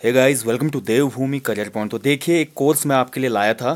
Hey guys welcome to Devbhoomi career point तो देखिए, एक कोर्स मैं आपके लिए लाया था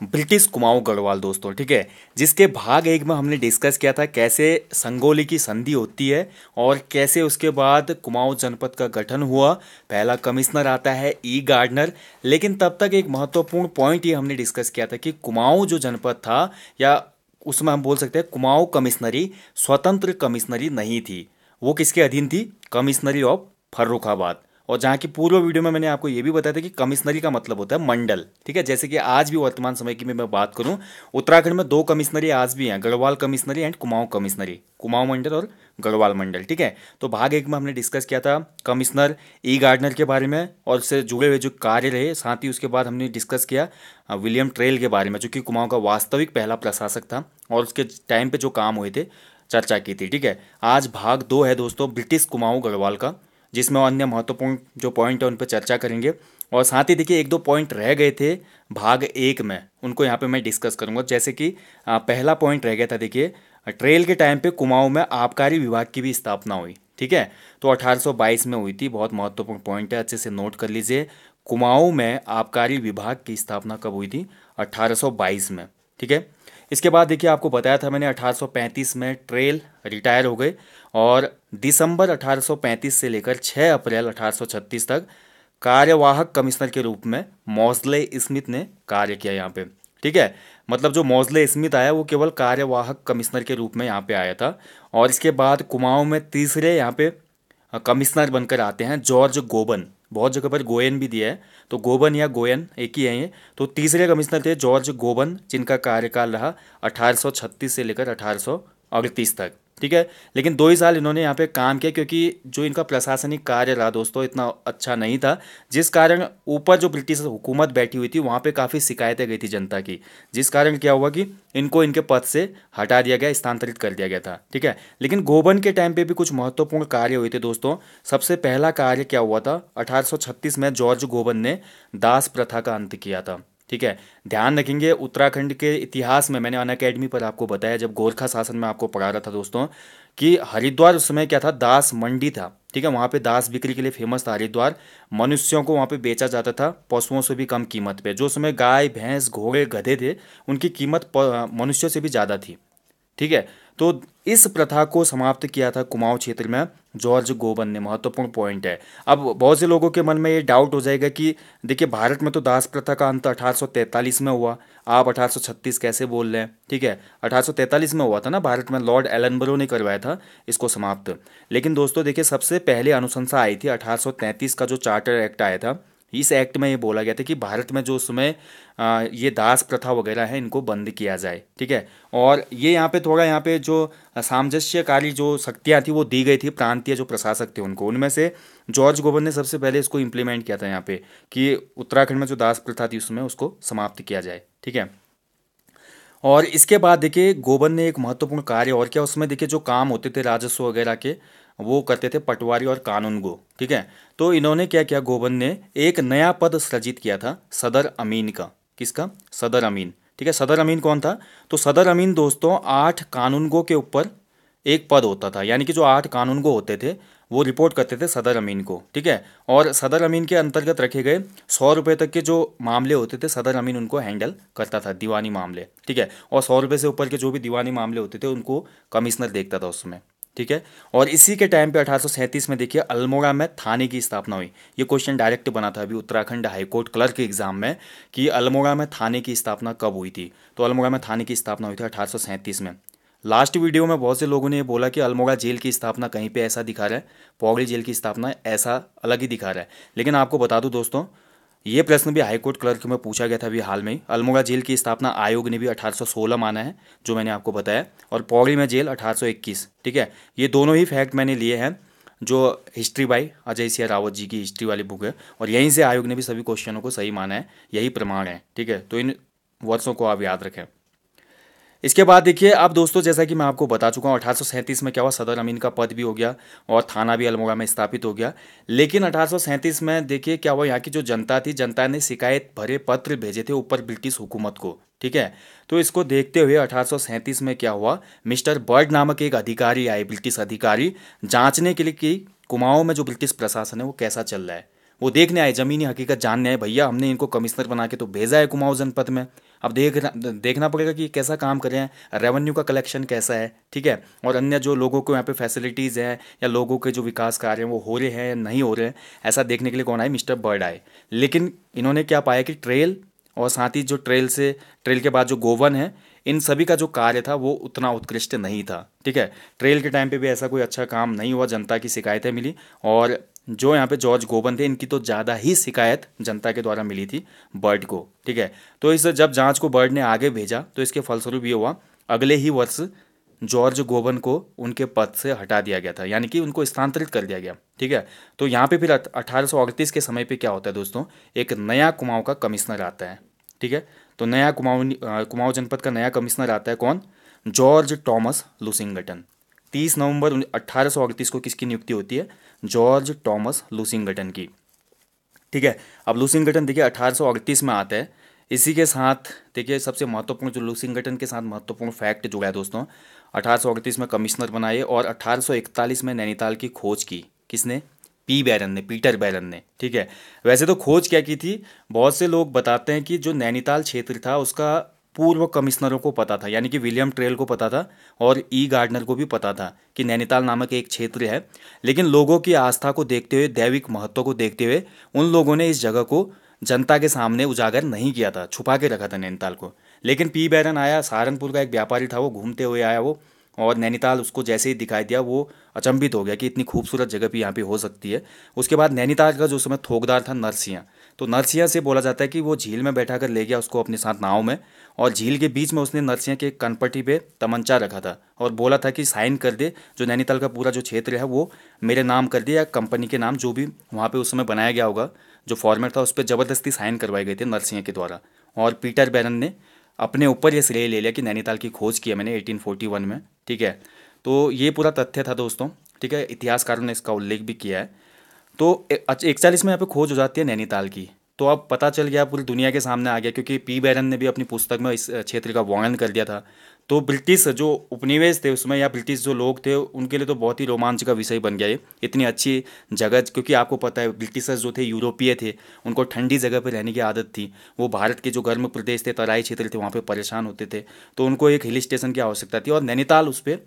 ब्रिटिश कुमाऊं गढ़वाल दोस्तों, ठीक है? जिसके भाग एक में हमने डिस्कस किया था कैसे संगोली की संधि होती है और कैसे उसके बाद कुमाऊं जनपद का गठन हुआ। पहला कमिश्नर आता है ई गार्डनर लेकिन तब तक एक महत्वपूर्ण पॉइंट ये हमने डिस्कस किया था कि कुमाऊं जो जनपद था, या उसमें हम बोल सकते हैं कुमाऊं कमिश्नरी स्वतंत्र कमिश्नरी नहीं थी। वो किसके अधीन थी? Commissionary of Farrukhabad. और जहाँ की पूर्व वीडियो में मैंने आपको ये भी बताया था कि कमिश्नरी का मतलब होता है मंडल, ठीक है? जैसे कि आज भी वर्तमान समय की मैं बात करूँ, उत्तराखंड में दो कमिश्नरी आज भी हैं, Garhwal commissionary and Kumaon commissionary, Kumaon मंडल और गढ़वाल मंडल, ठीक है? तो भाग एक में हमने डिस्कस किया था कमिश्नर ई गार्डनर के बारे में और उससे जुड़े हुए जो कार्य रहे, साथ ही उसके बाद हमने डिस्कस किया विलियम ट्रेल के बारे में, जो कि कुमाऊं का वास्तविक पहला प्रशासक था और उसके टाइम पे जो काम हुए थे, चर्चा की थी, ठीक है? आज भाग दो है दोस्तों, ब्रिटिश कुमाऊं गढ़वाल का। जिसमें अन्य महत्वपूर्ण जो पॉइंट है उन पर चर्चा करेंगे। और साथ ही देखिए, एक दो पॉइंट रह गए थे भाग एक में। उनको यहाँ पे मैं डिस्कस करूँगा। जैसे कि पहला पॉइंट रह गया था देखिए ट्रेल के टाइम पे कुमाऊं में आबकारी विभाग की भी स्थापना हुई, ठीक है? तो 1822 में हुई थी, बहुत महत्वपूर्ण पॉइंट है, अच्छे से नोट कर लीजिए। कुमाऊं में आबकारी विभाग की स्थापना कब हुई थी? 1822 में, ठीक है? इसके बाद देखिए, आपको बताया था मैंने 1835 में ट्रेल रिटायर हो गए और दिसंबर 1835 से लेकर 6 अप्रैल 1836 तक कार्यवाहक कमिश्नर के रूप में मौजले स्मिथ ने कार्य किया यहाँ पे। ठीक है? मतलब जो मौजले स्मिथ आया, वो केवल कार्यवाहक कमिश्नर के रूप में यहाँ पे आया था और इसके बाद कुमाऊं में तीसरे यहाँ पे कमिश्नर बनकर आते हैं जॉर्ज गोबन। बहुत जगह पर गोयन भी दिया है। तो गोबन या गोयन एक ही है ये। तो तीसरे कमिश्नर थे जॉर्ज गोबन, जिनका कार्यकाल रहा 1836 से लेकर अठारह सौ अड़तीस तक। ठीक है? लेकिन दो ही साल इन्होंने यहाँ पे काम किया क्योंकि जो इनका प्रशासनिक कार्य रहा दोस्तों, इतना अच्छा नहीं था। जिस कारण ऊपर जो ब्रिटिश हुकूमत बैठी हुई थी, वहाँ पे काफ़ी शिकायतें गई थी जनता की। जिस कारण क्या हुआ कि इनको इनके पद से हटा दिया गया, स्थानांतरित कर दिया गया था, ठीक है? लेकिन गोबन के टाइम पर भी कुछ महत्वपूर्ण कार्य हुए थे दोस्तों। सबसे पहला कार्य क्या हुआ था? अठारह सौ छत्तीस में जॉर्ज गोबन ने दास प्रथा का अंत किया था। ठीक है? ध्यान रखेंगे, उत्तराखंड के इतिहास में, मैंने अन अकेडमी पर आपको बताया, जब गोरखा शासन में आपको पढ़ा रहा था दोस्तों, कि हरिद्वार उस समय क्या था? दास मंडी था, ठीक है? वहाँ पे दास बिक्री के लिए फ़ेमस था हरिद्वार, मनुष्यों को वहाँ पे बेचा जाता था, पशुओं से भी कम कीमत पे। जो समय गाय, भैंस, घोड़े, गधे थे, उनकी कीमत मनुष्यों से भी ज़्यादा थी। ठीक है? तो इस प्रथा को समाप्त किया था कुमाऊं क्षेत्र में, जॉर्ज गोबन ने, महत्वपूर्ण पॉइंट है। अब बहुत से लोगों के मन में ये डाउट हो जाएगा कि, देखिए, भारत में तो दास प्रथा का अंत 1843 में हुआ। आप 1836 कैसे बोल रहे हैं? ठीक है? 1843 में हुआ था ना भारत में, लॉर्ड एलनबरो ने करवाया था इसको समाप्त। लेकिन दोस्तों, देखिए, सबसे पहले अनुशंसा आई थी अठारह सौ तैंतीस का जो चार्टर एक्ट आया था इस एक्ट में ये बोला गया था कि भारत में जो समय ये दास प्रथा वगैरह है, इनको बंद किया जाए, ठीक है? और ये यहाँ पे थोड़ा यहाँ पे जो सामंजस्यकारी जो शक्तियाँ थी, वो दी गई थी, प्रांतीय जो प्रशासक थे उनको। उनमें से जॉर्ज गोबर ने सबसे पहले इसको इम्प्लीमेंट किया था यहाँ पे, कि उत्तराखंड में जो दास प्रथा थी, उसमें उसको समाप्त किया जाए, ठीक है? और इसके बाद देखिए गोबन ने एक महत्वपूर्ण कार्य और किया। उसमें देखिए, जो काम होते थे राजस्व वगैरह के वो करते थे पटवारी और कानून गो, ठीक है? तो इन्होंने क्या किया? गोबन ने एक नया पद सृजित किया था, सदर अमीन का। किसका? सदर अमीन। ठीक है, सदर अमीन कौन था? तो सदर अमीन दोस्तों, आठ कानूनगो के ऊपर एक पद होता था। यानी कि जो आठ कानूनगो होते थे, वो रिपोर्ट करते थे सदर अमीन को, ठीक है? और सदर अमीन के अंतर्गत रखे गए सौ रुपये तक के जो मामले होते थे, सदर अमीन उनको हैंडल करता था, दीवानी मामले, ठीक है? और सौ रुपये से ऊपर के जो भी दीवानी मामले होते थे, उनको कमिश्नर देखता था उसमें ठीक है? और इसी के टाइम पे अठारह सौ सैंतीस में देखिए, अल्मोड़ा में थाने की स्थापना हुई। ये क्वेश्चन डायरेक्ट बना था अभी उत्तराखंड हाईकोर्ट क्लर्क के एग्ज़ाम में कि अल्मोड़ा में थाने की स्थापना कब हुई थी। तो अल्मोड़ा में थाने की स्थापना हुई थी अठारह सौ सैंतीस में। लास्ट वीडियो में बहुत से लोगों ने ये बोला कि अल्मोड़ा जेल की स्थापना कहीं पे ऐसा दिखा रहा है? पौड़ी जेल की स्थापना ऐसा अलग ही दिखा रहा है। लेकिन आपको बता दूँ दोस्तों ये प्रश्न भी हाईकोर्ट क्लर्क में पूछा गया था अभी हाल में ही। अल्मोड़ा जेल की स्थापना आयोग ने भी 1816 माना है, जो मैंने आपको बताया, और पौड़ी में जेल 1821 ठीक है? ये दोनों ही फैक्ट मैंने लिए हैं, जो हिस्ट्री बाई अजय सिंह रावत जी की हिस्ट्री वाली बुक है, और यहीं से आयोग ने भी सभी क्वेश्चनों को सही माना है, यही प्रमाण है, ठीक है? तो इन वर्षों को आप याद रखें। इसके बाद देखिए, अब दोस्तों जैसा कि मैं आपको बता चुका हूँ, अठारह सौ सैंतीस में क्या हुआ, सदर अमीन का पद भी हो गया और थाना भी अल्मोड़ा में स्थापित हो गया। लेकिन अठारह सौ सैंतीस में देखिए क्या हुआ, यहाँ की जो जनता थी, जनता ने शिकायत भरे पत्र भेजे थे ऊपर ब्रिटिश हुकूमत को, ठीक है? तो इसको देखते हुए अठारह सौ सैंतीस में क्या हुआ, मिस्टर बर्ड नामक एक अधिकारी आए, ब्रिटिश अधिकारी, जांचने के लिए कि कुमाऊं में जो ब्रिटिश प्रशासन है वो कैसा चल रहा है। वो देखने आए, ज़मीनी हकीकत जानने आए, भैया, हमने इनको कमिश्नर बना के तो भेजा है कुमाऊँ जनपद में। अब देख देखना पड़ेगा कि कैसा काम कर रहे हैं रेवेन्यू का कलेक्शन कैसा है, ठीक है? और अन्य जो लोगों को यहाँ पे फैसिलिटीज़ हैं, या लोगों के जो विकास कार्य हैं, वो हो रहे हैं या नहीं हो रहे हैं, ऐसा देखने के लिए कौन आए? मिस्टर बर्ड आए। लेकिन इन्होंने क्या पाया कि ट्रेल और साथ ही जो ट्रेल से ट्रेल के बाद जो गोवन है, इन सभी का जो कार्य था, वो उतना उत्कृष्ट नहीं था, ठीक है? ट्रेल के टाइम पे भी ऐसा कोई अच्छा काम नहीं हुआ, जनता की शिकायतें मिली, और जो यहाँ पे जॉर्ज गोबन थे, इनकी तो ज़्यादा ही शिकायत जनता के द्वारा मिली थी बर्ड को, ठीक है? तो इस जब जाँच को बर्ड ने आगे भेजा तो इसके फलस्वरूप ये हुआ, अगले ही वर्ष जॉर्ज गोबन को उनके पद से हटा दिया गया था, यानी कि उनको स्थानांतरित कर दिया गया, ठीक है? तो यहाँ पे फिर अठारह सौ अड़तीस के समय पे क्या होता है दोस्तों? एक नया कुमाऊँ का कमिश्नर आता है, ठीक है? तो नया कुमाऊँ कुमाऊँ जनपद का नया कमिश्नर आता है कौन? George Thomas Lushington. तीस नवंबर अट्ठारह को किसकी नियुक्ति होती है? जॉर्ज टॉमस लुसिंगटन की। ठीक है? अब लुसिंगटन देखिए, अठारह में आता है। इसी के साथ देखिए, सबसे महत्वपूर्ण जो लुसिंगटन के साथ महत्वपूर्ण फैक्ट जुड़ा है दोस्तों, अठारह सौ अड़तीस में कमिश्नर बनाए और अठारह में नैनीताल की खोज की। किसने? पी बैरन ने, पीटर बैरन ने। ठीक है? वैसे तो खोज क्या की थी? बहुत से लोग बताते हैं कि जो नैनीताल क्षेत्र था, उसका पूर्व कमिश्नरों को पता था, यानी कि विलियम ट्रेल को पता था और ई गार्डनर को भी पता था कि नैनीताल नामक एक क्षेत्र है। लेकिन लोगों की आस्था को देखते हुए, दैविक महत्व को देखते हुए, उन लोगों ने इस जगह को जनता के सामने उजागर नहीं किया था, छुपा के रखा था नैनीताल को। लेकिन पी बैरन आया, सहारनपुर का एक व्यापारी था, वो घूमते हुए आया वो, और नैनीताल उसको जैसे ही दिखाई दिया, वो अचंभित हो गया कि इतनी खूबसूरत जगह भी यहाँ पे हो सकती है। उसके बाद नैनीताल का जो समय थोकदार था नरसिया तो नरसिया से बोला जाता है कि वो झील में बैठा कर ले गया उसको अपने साथ नाव में और झील के बीच में उसने नरसिया के कनपट्टी पे तमंचा रखा था और बोला था कि साइन कर दे, जो नैनीताल का पूरा जो क्षेत्र है वो मेरे नाम कर दे या कंपनी के नाम जो भी वहाँ पर उस समय बनाया गया होगा, जो फॉर्मेट था उस पर ज़बरदस्ती साइन करवाए गए थे नरसिया के द्वारा। और पीटर बैरन ने अपने ऊपर ये श्रेय ले लिया कि नैनीताल की खोज की है मैंने 1841 में, ठीक है? तो ये पूरा तथ्य था दोस्तों, ठीक है? इतिहासकारों ने इसका उल्लेख भी किया है। तो इकतालीस में यहाँ पे खोज हो जाती है नैनीताल की। तो अब पता चल गया पूरी दुनिया के सामने आ गया क्योंकि पी बैरन ने भी अपनी पुस्तक में इस क्षेत्र का वर्णन कर दिया था। तो ब्रिटिश जो उपनिवेश थे उसमें या ब्रिटिश जो लोग थे, उनके लिए तो बहुत ही रोमांच का विषय बन गया ये। इतनी अच्छी जगह, क्योंकि आपको पता है ब्रिटिशर्स जो थे, यूरोपीय थे, उनको ठंडी जगह पर रहने की आदत थी। वो भारत के जो गर्म प्रदेश थे, तराई क्षेत्र थे, वहाँ पर परेशान होते थे। तो उनको एक हिल स्टेशन की आवश्यकता थी और नैनीताल उस पर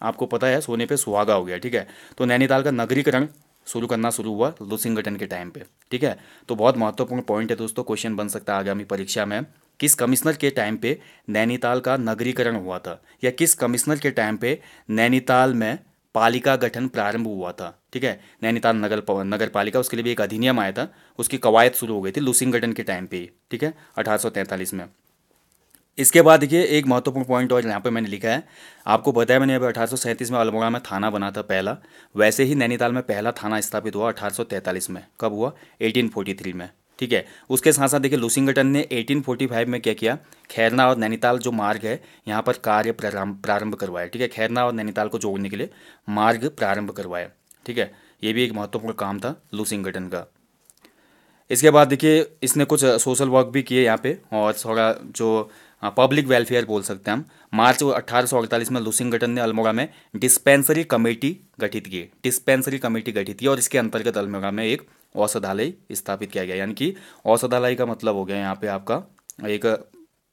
आपको पता है, सोने पे सुहागा हो गया, ठीक है? तो नैनीताल का नगरीकरण शुरू करना शुरू हुआ लुसिंगटन के टाइम पे, ठीक है? तो बहुत महत्वपूर्ण पॉइंट है दोस्तों क्वेश्चन बन सकता है आगामी परीक्षा में। किस कमिश्नर के टाइम पे नैनीताल का नगरीकरण हुआ था? या किस कमिश्नर के टाइम पे नैनीताल में पालिका गठन प्रारंभ हुआ था? ठीक है? नैनीताल नगर नगर पालिका, उसके लिए भी एक अधिनियम आया था, उसकी कवायद शुरू हो गई थी लुसिंगटन के टाइम पे ठीक है? अठारह सौ तैंतालीस में। इसके बाद देखिए, एक महत्वपूर्ण पॉइंट और यहाँ पे मैंने लिखा है। आपको बताया मैंने अभी अठारह में अल्मोड़ा में थाना बना था पहला। वैसे ही नैनीताल में पहला थाना स्थापित हुआ अठारह में। कब हुआ? 1843 में। ठीक है? उसके साथ साथ देखिए, लुसिंगटन ने 1845 में क्या किया? खैरना और नैनीताल जो मार्ग है, यहाँ पर कार्य प्रारंभ करवाया। ठीक है? खैरना और नैनीताल को जोड़ने के लिए मार्ग प्रारंभ करवाया। ठीक है? ये भी एक महत्वपूर्ण काम था लुसिंगटन का। इसके बाद देखिए, इसने कुछ सोशल वर्क भी किए यहाँ पे और थोड़ा जो पब्लिक वेलफेयर बोल सकते हैं हम। मार्च अठारह में लुसिंगटन ने अल्मोड़ा में डिस्पेंसरी कमेटी गठित की डिस्पेंसरी कमेटी गठित की और इसके अंतर्गत अल्मोड़ा में एक औषधालय स्थापित किया गया। यानी कि औषधालय का मतलब हो गया यहाँ पे आपका एक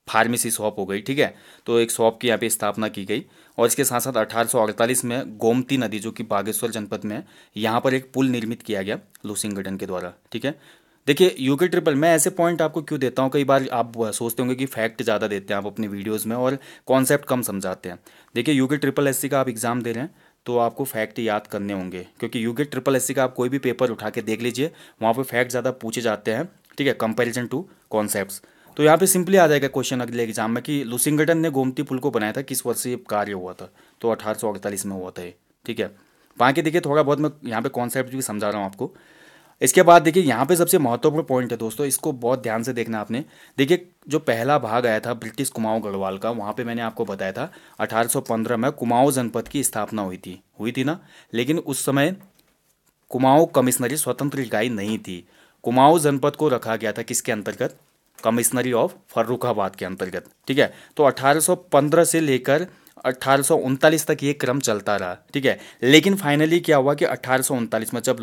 फार्मेसी शॉप हो गई, ठीक है? तो एक शॉप की यहाँ पे स्थापना की गई और इसके साथ साथ अठारह सौ अड़तालीस में गोमती नदी, जो कि बागेश्वर जनपद में है, यहाँ पर एक पुल निर्मित किया गया लुसिंगटन के द्वारा, ठीक है? देखिए यूके ट्रिपल मैं ऐसे पॉइंट आपको क्यों देता हूँ? कई बार आप सोचते होंगे कि फैक्ट ज़्यादा देते हैं आप अपनी वीडियोज़ में और कॉन्सेप्ट कम समझाते हैं। देखिए यूके ट्रिपल एससी का आप एग्ज़ाम दे रहे हैं तो आपको फैक्ट याद करने होंगे। क्योंकि यूके ट्रिपल एससी का आप कोई भी पेपर उठा के देख लीजिए, वहाँ पर फैक्ट ज़्यादा पूछे जाते हैं, ठीक है कंपेरिजन टू कॉन्सेप्ट तो यहाँ पे सिंपली आ जाएगा क्वेश्चन अगले एग्ज़ाम में कि लुसिंगटन ने गोमती पुल को बनाया था, किस वर्ष ये कार्य हुआ था? तो अठारह सौ अड़तालीस में हुआ था ठीक है। बाकी देखिए, थोड़ा बहुत मैं यहाँ पे कॉन्सेप्ट भी समझा रहा हूँ आपको। इसके बाद देखिए, यहाँ पे सबसे महत्वपूर्ण पॉइंट है दोस्तों, इसको बहुत ध्यान से देखना आपने। देखिए, जो पहला भाग आया था, ब्रिटिश कुमाऊँ गढ़वाल का, वहाँ पे मैंने आपको बताया था 1815 में कुमाऊँ जनपद की स्थापना हुई थी। हुई थी ना? लेकिन उस समय कुमाऊं कमिश्नरी स्वतंत्र इकाई नहीं थी। कुमाऊं जनपद को रखा गया था किसके अंतर्गत? कमिश्नरी ऑफ़ फर्रुखाबाद के अंतर्गत, ठीक है? तो अठारह से लेकर उनतालीस तक ये क्रम चलता रहा, ठीक है? लेकिन फाइनली क्या हुआ कि उनतालीस में जब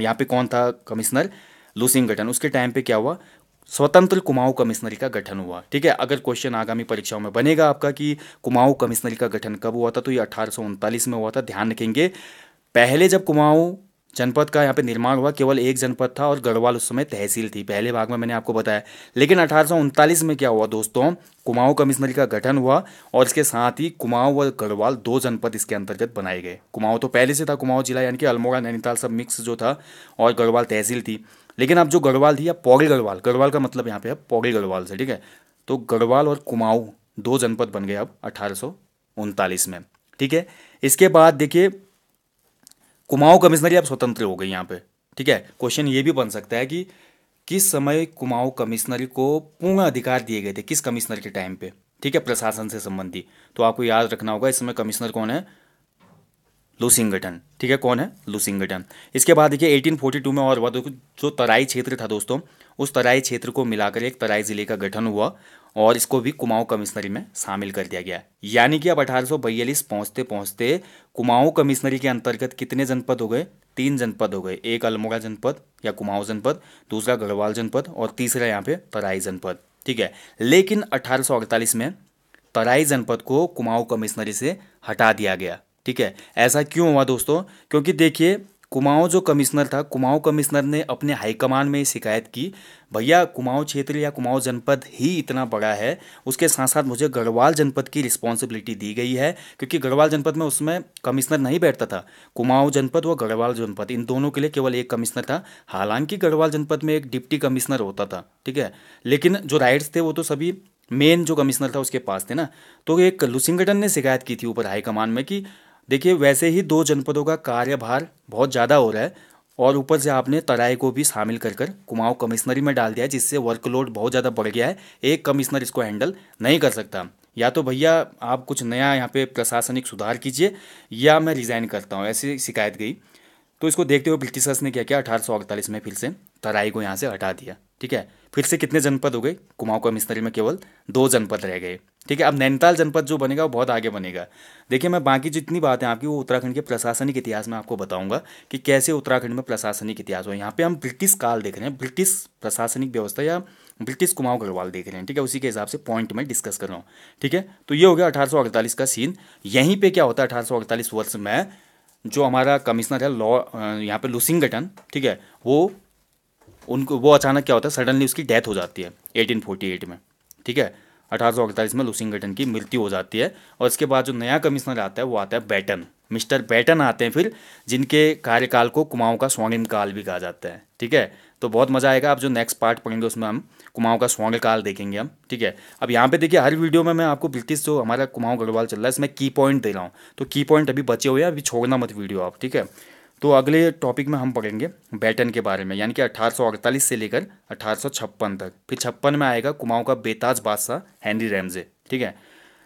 यहाँ पे कौन था? कमिश्नर लूसिंग गठन। उसके टाइम पे क्या हुआ? स्वतंत्र कुमाऊं कमिश्नरी का गठन हुआ। ठीक है? अगर क्वेश्चन आगामी परीक्षाओं में बनेगा आपका कि कुमाऊं कमिश्नरी का गठन कब हुआ था तो ये अठारह सौ उनतालीस में हुआ था। ध्यान रखेंगे, पहले जब कुमाऊं जनपद का यहाँ पे निर्माण हुआ, केवल एक जनपद था और गढ़वाल उस समय तहसील थी, पहले भाग में मैंने आपको बताया। लेकिन अठारह सौ उनतालीस में क्या हुआ दोस्तों? कुमाऊं कमिश्नरी का गठन हुआ और इसके साथ ही कुमाऊं व गढ़वाल दो जनपद इसके अंतर्गत बनाए गए। कुमाऊं तो पहले से था, कुमाऊं जिला यानी कि अल्मोड़ा, नैनीताल सब मिक्स जो था और गढ़वाल तहसील थी। लेकिन अब जो गढ़वाल थी या पौड़ी गढ़वाल गढ़वाल का मतलब यहाँ पे है पौड़ी गढ़वाल से, ठीक है? तो गढ़वाल और कुमाऊं दो जनपद बन गए अब अठारह सौ उनतालीस में, ठीक है? इसके बाद देखिए कुमाऊं कमिश्नरी अब स्वतंत्र हो गई यहाँ पे, ठीक है? क्वेश्चन ये भी बन सकता है कि किस समय कुमाऊं कमिश्नरी को पूर्ण अधिकार दिए गए थे, किस कमिश्नर के टाइम पे, ठीक है? प्रशासन से संबंधी। तो आपको याद रखना होगा, इस समय कमिश्नर कौन है? लूसिंगटन, ठीक है? कौन है? लूसिंगटन। इसके बाद देखिए 1842 में और हुआ जो तराई क्षेत्र था दोस्तों उस तराई क्षेत्र को मिलाकर एक तराई ज़िले का गठन हुआ और इसको भी कुमाऊं कमिश्नरी में शामिल कर दिया गया। यानी कि अब अठारह पहुँचते पहुँचते कुमाऊं कमिश्नरी के अंतर्गत कितने जनपद हो गए? तीन जनपद हो गए। एक अल्मोड़ा जनपद या कुमाऊं जनपद, दूसरा गढ़वाल जनपद और तीसरा यहाँ पे तराई जनपद। ठीक है? लेकिन अठारह सौ अड़तालीस में तराई जनपद को कुमाऊं कमिश्नरी से हटा दिया गया। ठीक है? ऐसा क्यों हुआ दोस्तों? क्योंकि देखिए कुमाऊं जो कमिश्नर था, कुमाऊं कमिश्नर ने अपने हाईकमान में शिकायत की, भैया, कुमाऊं क्षेत्र या कुमाऊं जनपद ही इतना बड़ा है, उसके साथ साथ मुझे गढ़वाल जनपद की रिस्पॉन्सिबिलिटी दी गई है, क्योंकि गढ़वाल जनपद में उसमें कमिश्नर नहीं बैठता था। कुमाऊं जनपद व गढ़वाल जनपद, इन दोनों के लिए केवल एक कमिश्नर था। हालाँकि गढ़वाल जनपद में एक डिप्टी कमिश्नर होता था, ठीक है? लेकिन जो राइट्स थे वो तो सभी मेन जो कमिश्नर था उसके पास थे ना। तो एक लुसिंगटन ने शिकायत की थी ऊपर हाईकमान में कि देखिए, वैसे ही दो जनपदों का कार्यभार बहुत ज़्यादा हो रहा है और ऊपर से आपने तराई को भी शामिल कर कर कुमाऊँ कमिश्नरी में डाल दिया है, जिससे वर्कलोड बहुत ज़्यादा बढ़ गया है। एक कमिश्नर इसको हैंडल नहीं कर सकता। या तो भैया आप कुछ नया यहाँ पे प्रशासनिक सुधार कीजिए या मैं रिज़ाइन करता हूँ, ऐसी शिकायत गई। तो इसको देखते हुए ब्रिटिशर्स ने क्या किया? अठारह में फिर से तराई को यहाँ से हटा दिया, ठीक है? फिर से कितने जनपद हो गए? कुमाऊं कमिश्नरी में केवल दो जनपद रह गए, ठीक है? अब नैनीताल जनपद जो बनेगा, वो बहुत आगे बनेगा। देखिए, मैं बाकी जितनी बातें आपकी, वो उत्तराखंड के प्रशासनिक इतिहास में आपको बताऊँगा कि कैसे उत्तराखंड में प्रशासनिक इतिहास हो यहाँ पे हम ब्रिटिश काल देख रहे हैं, ब्रिटिश प्रशासनिक व्यवस्था या ब्रिटिश कुमाऊं गढ़वाल देख रहे हैं, ठीक है? उसी के हिसाब से पॉइंट में डिस्कस कर रहा हूँ, ठीक है? तो ये हो गया अठारह का सीन यहीं पर क्या होता है? अठारह वर्ष में जो हमारा कमिश्नर है लॉ यहाँ पे लुसिंगटन ठीक है, वो उनको, वो अचानक क्या होता है सडनली उसकी डेथ हो जाती है 1848 में, ठीक है, अठारह सौ अड़तालीस में लुसिंगटन की मृत्यु हो जाती है, और इसके बाद जो नया कमिश्नर आता है, वो आता है बैटन मिस्टर बैटन आते हैं फिर, जिनके कार्यकाल को कुमाऊं का स्वर्णिम काल भी कहा जाता है, ठीक है तो बहुत मज़ा आएगा। आप जो नेक्स्ट पार्ट पढ़ेंगे उसमें हम कुमाऊं का स्वर्ण काल देखेंगे हम, ठीक है? अब यहाँ पे देखिए, हर वीडियो में मैं आपको ब्रिटिश जो हमारा कुमाऊं गढ़वाल चल रहा है, इसमें की पॉइंट दे रहा हूँ। तो की पॉइंट अभी बचे हुए हैं, अभी छोड़ना मत वीडियो आप, ठीक है? तो अगले टॉपिक में हम पढ़ेंगे बैटन के बारे में, यानी कि अठारह सौ अड़तालीस से लेकर अठारह सौ छप्पन तक। फिर छप्पन में आएगा कुमाऊँ का बेताज बादशाह हैंनरी रैमजे ठीक है?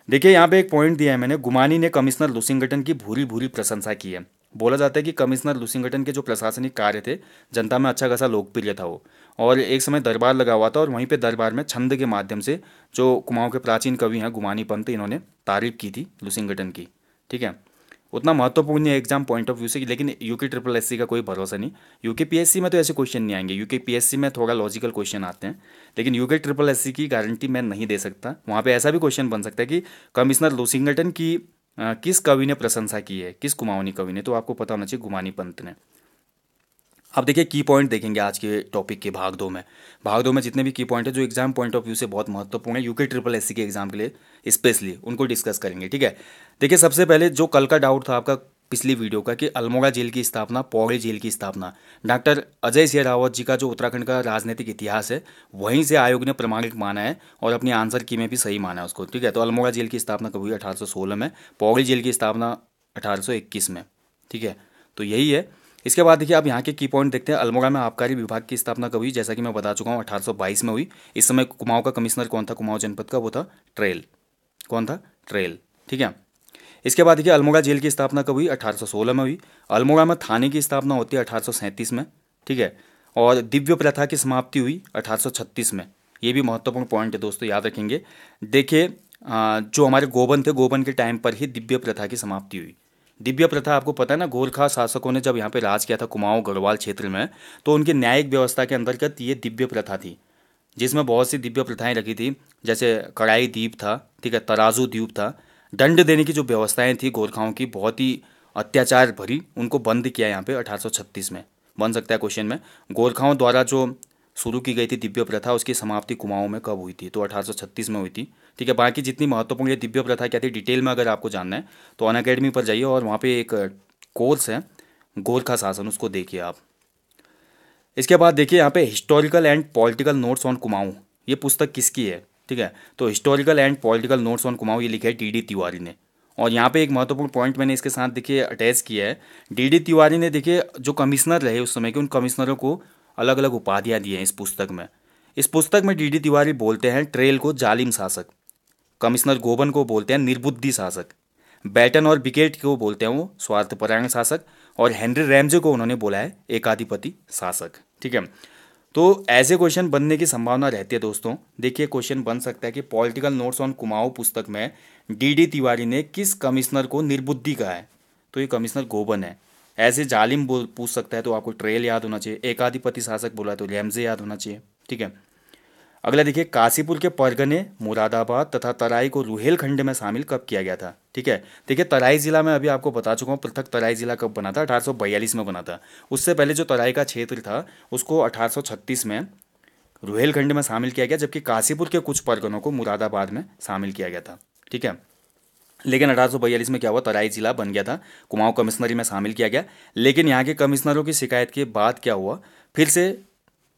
देखिए, यहाँ पे एक पॉइंट दिया है मैंने, गुमानी ने कमिश्नर लुसिंगटन की भूरी भूरी प्रशंसा की है। बोला जाता है कि कमिश्नर लुसिंगटन के जो प्रशासनिक कार्य थे, जनता में अच्छा खासा लोकप्रिय था वो। और एक समय दरबार लगा हुआ था और वहीं पे दरबार में छंद के माध्यम से जो कुमाऊं के प्राचीन कवि हैं, गुमानी पंत, इन्होंने तारीफ़ की थी लुसिंगटन की। ठीक है? उतना महत्वपूर्ण है एग्ज़ाम पॉइंट ऑफ़ व्यू से लेकिन यूके ट्रिपल एससी का कोई भरोसा नहीं। यूके पीएससी में तो ऐसे क्वेश्चन नहीं आएँगे। यूके पीएससी में थोड़ा लॉजिकल क्वेश्चन आते हैं। लेकिन यूके ट्रिपल एससी की गारंटी मैं नहीं दे सकता। वहाँ पे ऐसा भी क्वेश्चन बन सकता है कि कमिश्नर लूसिंगटन की किस कवि ने प्रशंसा की है? किस कुमाऊनी कवि ने? तो आपको पता होना चाहिए गुमानी पंत ने। अब देखिए की पॉइंट देखेंगे आज के टॉपिक के भाग दो में। भाग दो में जितने भी की पॉइंट है, जो एग्ज़ाम पॉइंट ऑफ़ व्यू से बहुत महत्वपूर्ण है यूके ट्रिपल एससी के एग्ज़ाम के लिए स्पेशली उनको डिस्कस करेंगे, ठीक है? देखिए, सबसे पहले जो कल का डाउट था आपका पिछली वीडियो का कि अल्मोड़ा जेल की स्थापना, पौड़ी जेल की स्थापना। डॉक्टर अजय सिंह रावत जी का जो उत्तराखंड का राजनीतिक इतिहास है, वहीं से आयोग ने प्रमाणिक माना है और अपनी आंसर की में भी सही माना है उसको, ठीक है? तो अल्मोड़ा जेल की स्थापना कब हुई? अठारह सौ सोलह में, पौड़ी जेल की स्थापना अठारह सौ इक्कीस में, ठीक है? तो यही है। इसके बाद देखिए, आप यहाँ के की पॉइंट देखते हैं। अल्मोड़ा में आबकारी विभाग की स्थापना कब हुई? जैसा कि मैं बता चुका हूँ, अठारह में हुई। इस समय कुमाऊँ का कमिश्नर कौन था? कुमाऊँ जनपद का, वो था ट्रेल। कौन था? ट्रेल, ठीक है? इसके बाद देखिए, अल्मोड़ा जेल की स्थापना कब हुई? अठारह सौ सोलह में हुई। अल्मोड़ा में थाने की स्थापना होती है अठारह सौ सैंतीस में, ठीक है? और दिव्य प्रथा की समाप्ति हुई अठारह सौ छत्तीस में। ये भी महत्वपूर्ण पॉइंट है दोस्तों, याद रखेंगे। देखिए जो हमारे गोबन थे, गोबन के टाइम पर ही दिव्य प्रथा की समाप्ति हुई। दिव्य प्रथा, आपको पता है ना, गोरखा शासकों ने जब यहाँ पे राज किया था कुमाऊं गढ़वाल क्षेत्र में तो उनकी न्यायिक व्यवस्था के अंतर्गत ये दिव्य प्रथा थी, जिसमें बहुत सी दिव्य प्रथाएँ रखी थी। जैसे कड़ाई द्वीप था, ठीक है, तराजू द्वीप था दंड देने की जो व्यवस्थाएँ थी गोरखाओं की, बहुत ही अत्याचार भरी, उनको बंद किया यहाँ पे अठारह सौ छत्तीस में। बन सकता है क्वेश्चन में। गोरखाओं द्वारा जो शुरू की गई थी दिव्य प्रथा, उसकी समाप्ति कुमाऊं में कब हुई थी? तो अठारह सौ छत्तीस में हुई थी। ठीक है, बाकी जितनी महत्वपूर्ण ये दिव्य प्रथा क्या थी डिटेल में अगर आपको जानना है तो अन अकेडमी पर जाइए और वहाँ पे एक कोर्स है, गोरखा शासन, उसको देखिए आप। इसके बाद देखिए यहाँ पे historical and political notes on Kumaon. ये पुस्तक किसकी है? ठीक है? तो historical and political notes on Kumaon ये लिखा है डी तिवारी ने। और यहाँ पे एक महत्वपूर्ण पॉइंट मैंने इसके साथ देखिए अटैच किया है। डी डी तिवारी ने देखिए, जो कमिश्नर रहे उस समय के, उन कमिश्नरों को अलग अलग उपाधियाँ दी हैं इस पुस्तक में। इस पुस्तक में डी डी तिवारी बोलते हैं ट्रेल को जालिम शासक। कमिश्नर गोबन को बोलते हैं निर्बुद्धि शासक। बैटन और बिकेट को बोलते हैं वो स्वार्थपरायण शासक। और हेनरी रैमजे को उन्होंने बोला है एकाधिपति शासक। ठीक है? तो ऐसे क्वेश्चन बनने की संभावना रहती है दोस्तों। देखिए क्वेश्चन बन सकता है कि पॉलिटिकल नोट्स ऑन कुमाऊ पुस्तक में डी डी तिवारी ने किस कमिश्नर को निर्बुद्धि कहा है? तो ये कमिश्नर गोबन है। ऐसे जालिम पूछ सकता है तो आपको ट्रेल याद होना चाहिए। एकाधिपति शासक बोला तो रैमजे याद होना चाहिए। ठीक है? अगला देखिए, काशीपुर के परगने, मुरादाबाद तथा तराई को रुहेलखंड में शामिल कब किया गया था? ठीक है? देखिए, तराई जिला में अभी आपको बता चुका हूँ, पृथक तराई जिला कब बना था? अठारह सौ बयालीस में बना था। उससे पहले जो तराई का क्षेत्र था, उसको अठारह सौ छत्तीस में रुहेलखंड में शामिल किया गया, जबकि काशीपुर के कुछ परगनों को मुरादाबाद में शामिल किया गया था। ठीक है? लेकिन अठारह सौ बयालीस में क्या हुआ? तराई जिला बन गया था, कुमाऊं कमिश्नरी में शामिल किया गया। लेकिन यहाँ के कमिश्नरों की शिकायत के बाद क्या हुआ? फिर से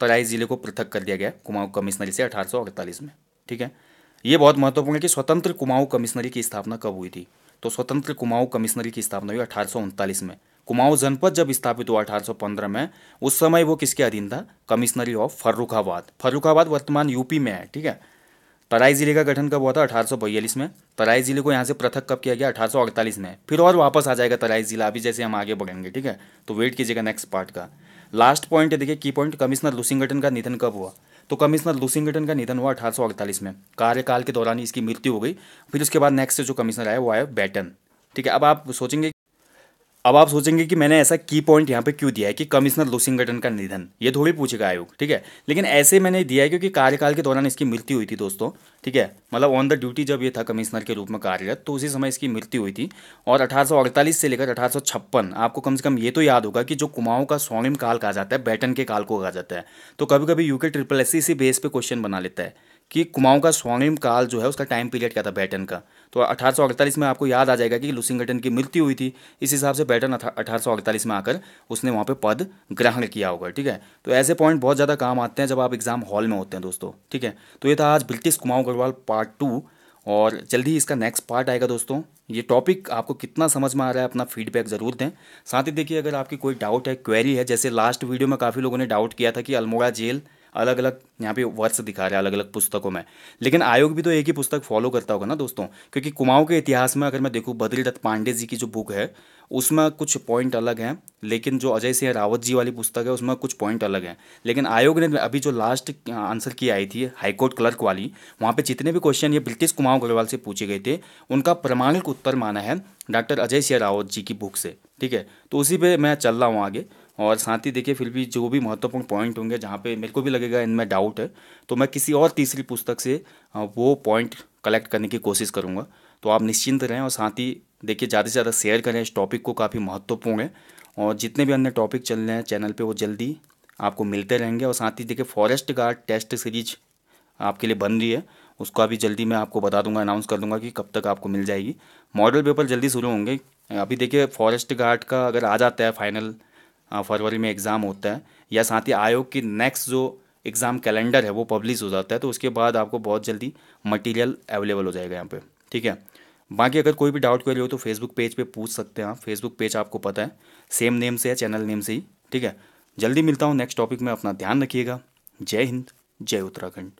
तराई ज़िले को पृथक कर दिया गया कुमाऊं कमिश्नरी से अठारह में, ठीक है? ये बहुत महत्वपूर्ण है कि स्वतंत्र कुमाऊं कमिश्नरी की स्थापना कब हुई थी? तो स्वतंत्र कुमाऊं कमिश्नरी की स्थापना हुई अठारह में। कुमाऊं जनपद जब स्थापित हुआ अठारह में, उस समय वो किसके अधीन था? कमिश्नरी ऑफ़ फर्रुखाबाद। फर्रुखाबाद वर्तमान यूपी में है, ठीक है? तराई ज़िले का गठन कब हुआ था? अठारह में। तराई ज़िले को यहाँ से पृथक कब किया गया? अठारह सौ अड़तालीस में। फिर और वापस आ जाएगा तराई जिला अभी जैसे हम आगे बढ़ेंगे, ठीक है? तो वेट कीजिएगा नेक्स्ट पार्ट का। लास्ट पॉइंट है, देखिए, की पॉइंट, कमिश्नर लुसिंगटन का निधन कब हुआ? तो कमिश्नर लुसिंगटन का निधन हुआ अठारह में। कार्यकाल के दौरान इसकी मृत्यु हो गई। फिर उसके बाद नेक्स्ट जो कमिश्नर आया, वो आया बैटन ठीक है, अब आप सोचेंगे अब आप सोचेंगे कि मैंने ऐसा की पॉइंट यहाँ पे क्यों दिया है कि कमिश्नर लुसिंगटन का निधन। ये थोड़ी पूछेगा आयोग, ठीक है? लेकिन ऐसे मैंने दिया है क्योंकि कार्यकाल के दौरान इसकी मृत्यु हुई थी दोस्तों, ठीक है? मतलब ऑन द ड्यूटी जब ये था कमिश्नर के रूप में कार्यरत तो उसी समय इसकी मृत्यु हुई थी। और अठारह सौ अड़तालीस से लेकर अठारह सौ छप्पन, आपको कम से कम ये तो याद होगा कि जो कुमाऊं का स्वर्णिम काल कहा जाता है बैटन के काल को कहा जाता है। तो कभी कभी UK triple S C base पे क्वेश्चन बना लेता है। कि कुमाऊं का स्वर्णिम काल जो है, उसका टाइम पीरियड क्या था बैटन का? तो अठारह सौ अड़तालीस में आपको याद आ जाएगा कि लुसिंगटन की मृत्यु हुई थी। इस हिसाब से बैटन अठारह सौ अड़तालीस में आकर उसने वहाँ पे पद ग्रहण किया होगा, ठीक है? तो ऐसे पॉइंट बहुत ज़्यादा काम आते हैं जब आप एग्ज़ाम हॉल में होते हैं दोस्तों, ठीक है? तो ये था आज British Kumaon Garhwal part two और जल्दी ही इसका नेक्स्ट पार्ट आएगा दोस्तों। ये टॉपिक आपको कितना समझ में आ रहा है, अपना फीडबैक ज़रूर दें। साथ ही देखिए, अगर आपकी कोई डाउट है क्वेरी है, जैसे लास्ट वीडियो में काफ़ी लोगों ने डाउट किया था कि अल्मोड़ा जेल अलग अलग यहाँ पे वर्ष दिखा रहे हैं अलग अलग पुस्तकों में। लेकिन आयोग भी तो एक ही पुस्तक फॉलो करता होगा ना दोस्तों? क्योंकि कुमाऊं के इतिहास में अगर मैं देखूँ बद्रीदत्त पांडे जी की जो बुक है, उसमें कुछ पॉइंट अलग हैं, लेकिन जो अजय सिंह रावत जी वाली पुस्तक है, उसमें कुछ पॉइंट अलग हैं। लेकिन आयोग ने अभी जो लास्ट आंसर की आई थी हाईकोर्ट क्लर्क वाली, वहाँ पे जितने भी क्वेश्चन ये ब्रिटिश कुमाऊं अग्रवाल से पूछे गए थे, उनका प्रमाणिक उत्तर माना है डॉक्टर अजय सिंह रावत जी की बुक से, ठीक है? तो उसी पर मैं चल रहा हूँ आगे। और साथ ही देखिए, फिर भी जो भी महत्वपूर्ण पॉइंट होंगे, जहाँ पे मेरे को भी लगेगा, इनमें डाउट है। तो मैं किसी और तीसरी पुस्तक से वो पॉइंट कलेक्ट करने की कोशिश करूँगा। तो आप निश्चिंत रहें और साथ ही देखिए, ज़्यादा से ज़्यादा शेयर करें। इस टॉपिक को काफ़ी महत्वपूर्ण है और जितने भी अन्य टॉपिक चल रहे हैं चैनल पर वो जल्दी आपको मिलते रहेंगे। और साथ ही देखिए फॉरेस्ट गार्ड टेस्ट सीरीज़ आपके लिए बन रही है। उसको अभी जल्दी मैं आपको बता दूँगा अनाउंस कर दूँगा कि कब तक आपको मिल जाएगी। मॉडल पेपर जल्दी शुरू होंगे। अभी देखिए फॉरेस्ट गार्ड का अगर आ जाता है फाइनल फरवरी में एग्ज़ाम होता है। या साथ ही आयोग की नेक्स्ट जो एग्ज़ाम कैलेंडर है, वो पब्लिश हो जाता है तो उसके बाद आपको बहुत जल्दी मटेरियल अवेलेबल हो जाएगा यहाँ पे। ठीक है? बाकी अगर कोई भी डाउट क्वेरी हो तो फेसबुक पेज पे पूछ सकते हैं आप। फेसबुक पेज आपको पता है। सेम नेम से है चैनल नेम से ही। ठीक है? जल्दी मिलता हूँ नेक्स्ट टॉपिक में। अपना ध्यान रखिएगा। जय हिंद, जय उत्तराखंड।